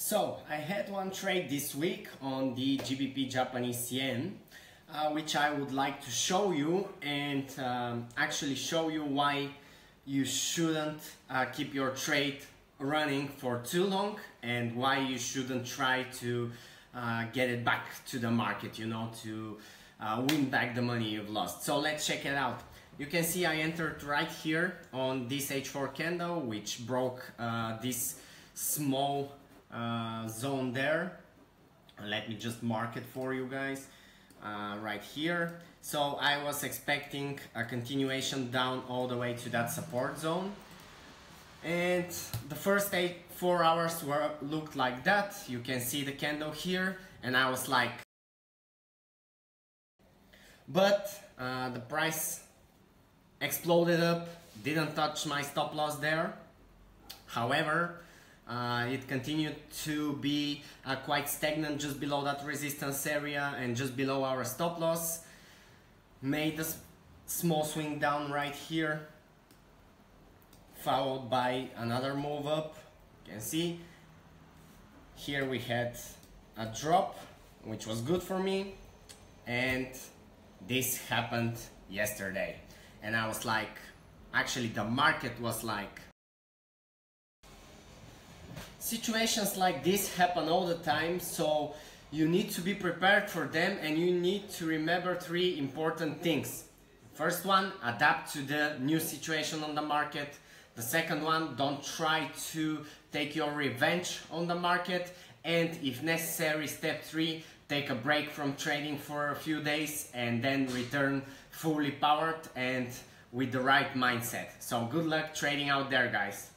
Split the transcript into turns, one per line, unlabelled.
So I had one trade this week on the GBP Japanese yen uh, which I would like to show you and um, actually show you why you shouldn't uh, keep your trade running for too long and why you shouldn't try to uh, get it back to the market you know to uh, win back the money you've lost. So let's check it out. You can see I entered right here on this H4 candle which broke uh, this small zone there. Let me just mark it for you guys uh, right here. So I was expecting a continuation down all the way to that support zone. And the first eight four hours were looked like that. You can see the candle here. And I was like but uh, the price exploded up. Didn't touch my stop loss there. However uh, it continued to be uh, quite stagnant just below that resistance area and just below our stop loss. Made a small swing down right here, followed by another move up. You can see here we had a drop, which was good for me, and this happened yesterday. And I was like, actually, the market was like, situations like this happen all the time so you need to be prepared for them and you need to remember three important things. First one adapt to the new situation on the market. The second one don't try to take your revenge on the market. And if necessary step three take a break from trading for a few days and then return fully powered and with the right mindset. So good luck trading out there guys